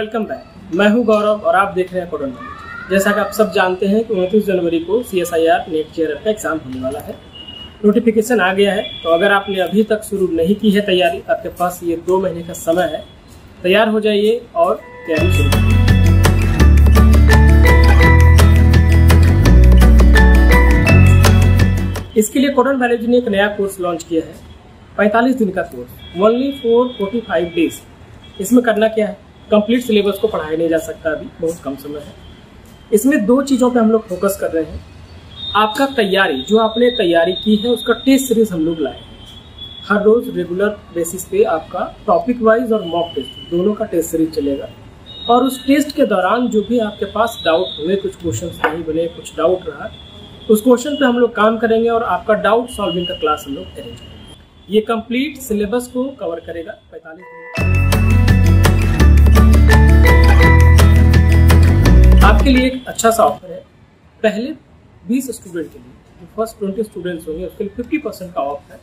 Welcome back. मैं हूँ गौरव और आप देख रहे हैं कोडन जैसा कि आप सब जानते हैं कि उनतीस जनवरी को C S I R NET chair का एग्ज़ाम होने वाला है। नोटिफिकेशन आ गया है तो अगर आपने अभी तक शुरू नहीं की है तैयारी, आपके पास ये दो महीने का समय है। तैयार हो जाइए और तैयारी शुरू इसके लिए कोडन बायोलॉजी ने एक नया कोर्स लॉन्च किया है 45 दिन का कोर्स। ओनली फॉर 45 डेज़ इसमें करना क्या है? कंप्लीट सिलेबस को पढ़ाया नहीं जा सकता अभी, बहुत कम समय है। इसमें दो चीज़ों पे हम लोग फोकस कर रहे हैं। आपका तैयारी, जो आपने तैयारी की है, उसका टेस्ट सीरीज़ हम लोग लाए हर रोज रेगुलर बेसिस पे आपका टॉपिक वाइज और मॉक टेस्ट दोनों का टेस्ट सीरीज़ चलेगा। और उस टेस्ट के दौरान जो भी आपके पास डाउट हुए, कुछ क्वेश्चन नहीं बने, कुछ डाउट रहा, उस क्वेश्चन पे हम लोग काम करेंगे और आपका डाउट सॉल्विंग का क्लास हम लोग करेंगे। ये कंप्लीट सिलेबस को कवर करेगा, पैंतालीस मिनट। आपके लिए एक अच्छा सा ऑफ़र है। पहले 20 स्टूडेंट के लिए, जो फ़र्स्ट 20 स्टूडेंट्स होंगे, उसके लिए 50 परसेंट का ऑफ़ है।